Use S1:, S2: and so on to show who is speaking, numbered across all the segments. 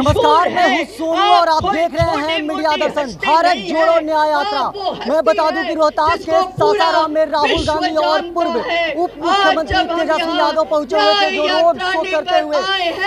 S1: नमस्कार मैं हूँ। सोनू और आप देख रहे हैं मीडिया दर्शन। भारत जोड़ो न्याय यात्रा। मैं बता दूँ कि रोहतास के सासाराम में राहुल गांधी और पूर्व उप मुख्यमंत्री तेजस्वी यादव पहुँचे हुए थे जो रोड शो करते हुए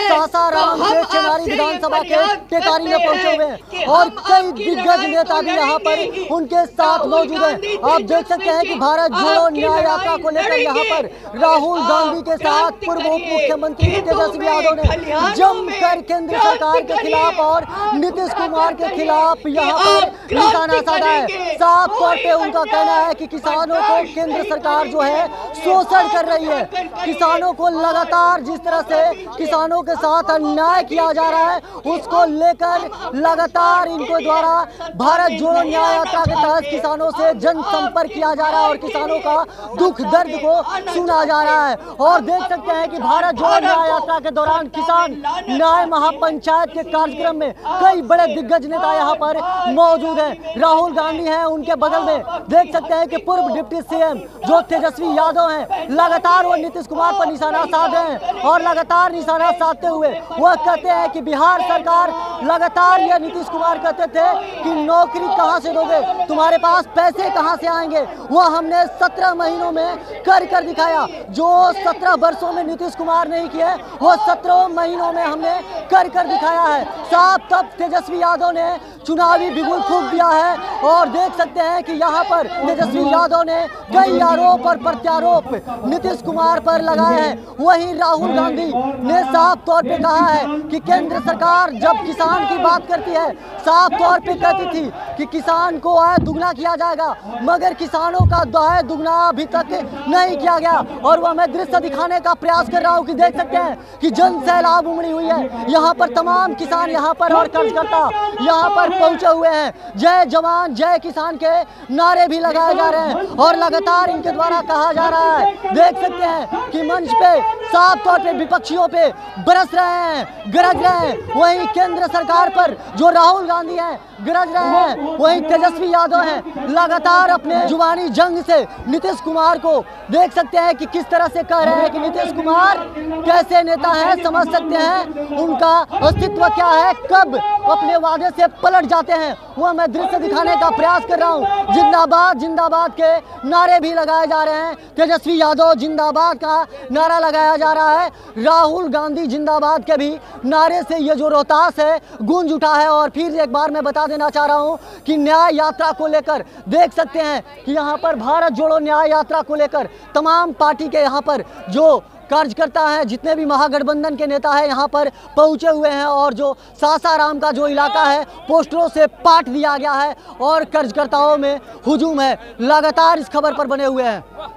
S1: सासाराम से चेनारी विधानसभा के टेकारी में पहुँचे हुए हैं और कई दिग्गज नेता भी यहाँ पर उनके साथ मौजूद है। आप देख सकते हैं की भारत जोड़ो न्याय यात्रा को लेकर यहाँ पर राहुल गांधी के साथ पूर्व उप मुख्यमंत्री तेजस्वी यादव ने जमकर केंद्र सरकार के खिलाफ और नीतीश कुमार के खिलाफ यहाँ पर निशाना साधा है। साफ़ तौर पे उनका कहना है कि किसानों को केंद्र सरकार जो है शोषण कर रही है। किसानों को लगातार जिस तरह से किसानों के साथ अन्याय किया जा रहा है उसको लेकर लगातार इनको द्वारा भारत जोड़ो न्याय यात्रा के तहत किसानों से जनसंपर्क किया जा रहा है और किसानों का दुख दर्द को सुना जा रहा है। और देख सकते हैं कि भारत जोड़ो न्याय यात्रा के दौरान किसान न्याय महापंचायत के कार्यक्रम में कई बड़े दिग्गज नेता यहाँ पर मौजूद हैं। राहुल गांधी हैं उनके बगल में। देख सकते हैं कि पूर्व डिप्टी सीएम जो तेजस्वी यादव हैं, लगातार वो नीतीश कुमार पर निशाना साध रहे हैं और लगातार निशाना साधते हुए वह कहते हैं कि बिहार सरकार लगातार ये नीतीश कुमार कहते थे कि नौकरी कहाँ से दोगे? तुम्हारे पास पैसे कहाँ से आएँगे? वह हमने सत्रह महीनों में कर कर दिखाया। जो सत्रह वर्षों में नीतीश कुमार नहीं किए, वो सत्रह महीनों में हमने कर कर दिखाया है। साफ़ तब तेजस्वी यादव ने चुनावी बिगुल फूक दिया है और देख सकते हैं कि यहाँ पर तेजस्वी यादव ने कई आरोप और प्रत्यारोप नीतीश कुमार पर लगाए हैं। वहीं राहुल गांधी ने साफ़ तौर पे कहा है कि केंद्र सरकार जब किसान की बात करती है, साफ़ तौर पे कहती थी कि किसान को आय दुगना किया जाएगा, मगर किसानों का आय दुगना अभी तक नहीं किया गया। और वह मैं दृश्य दिखाने का प्रयास कर रहा हूँ कि देख सकते हैं कि जन सैलाब उमड़ी हुई है। यहाँ पर तमाम किसान यहाँ पर और कर्जकर्ता यहाँ पर पहुँचे हुए हैं। जय जवान, जय किसान के नारे भी लगाए जा रहे हैं और लगातार इनके द्वारा कहा जा रहा है। देख सकते हैं कि मंच पे साफ़ तौर पे विपक्षियों पे बरस रहे हैं, गरज रहे हैं। वहीं केंद्र सरकार पर जो राहुल गांधी हैं, गरज रहे हैं। वहीं तेजस्वी यादव हैं, लगातार अपने जुबानी जंग से नीतीश कुमार को देख सकते हैं कि किस तरह से कह रहे हैं कि नीतीश कुमार कैसे नेता हैं, समझ सकते हैं। उनका अस्तित्व क्या है, कब अपने वादे से पलट जाते हैं। वह मैं दृश्य दिखाने का प्रयास कर रहा हूँ। जिंदाबाद जिंदाबाद के नारे भी लगाए जा रहे हैं। तेजस्वी यादव जिंदाबाद का नारा लगाया जा रहा है। राहुल गांधी जिंदाबाद के भी नारे से ये जो रोहतास है, गूंज उठा है। और फिर एक बार मैं बता देना चाह रहा हूँ कि न्याय यात्रा को लेकर देख सकते हैं कि यहाँ पर भारत जोड़ो न्याय यात्रा को लेकर तमाम पार्टी के यहाँ पर जो कार्यकर्ता हैं, जितने भी महागठबंधन के नेता हैं, यहाँ पर पहुँचे हुए हैं और जो सासाराम का जो इलाका है, पोस्टरों से पाट दिया गया है और कार्यकर्ताओं में हुजूम है। लगातार इस खबर पर बने हुए हैं।